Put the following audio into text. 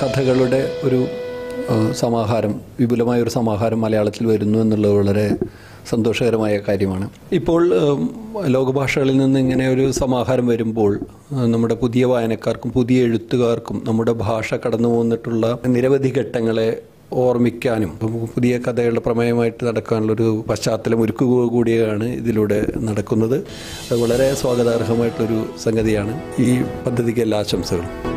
കഥകളുടെ ഒരു സമാഹാരം വിപുലമായ ഒരു സമാഹാരം മലയാളത്തിൽ വരുന്നു എന്നുള്ളത് വളരെ സന്തോഷകരമായ കാര്യമാണ്. ഇപ്പോൾ ലോകഭാഷകളിൽ നിന്ന് ഇങ്ങനെ ഒരു സമാഹാരം വരുമ്പോൾ നമ്മുടെ പുതിയ വായനക്കാർക്കും പുതിയ എഴുത്തുകാർക്കും നമ്മുടെ ഭാഷ കടന്നു പോന്നിട്ടുള്ള നിരവധി ഘട്ടങ്ങളെ ഓർമ്മിക്കാനും പുതിയ കഥകളുടെ പ്രമേയമായിട്ട് നടക്കാനുള്ളൊരു പശ്ചാത്തലം ഒരുക്കുക കൂടിയാണ് ഇതിലൂടെ നടക്കുന്നത്. അത് വളരെ സ്വാഗതാർഹമായിട്ടുള്ളൊരു സംഗതിയാണ് ഈ പദ്ധതിക്ക് എല്ലാ ആശംസകളും.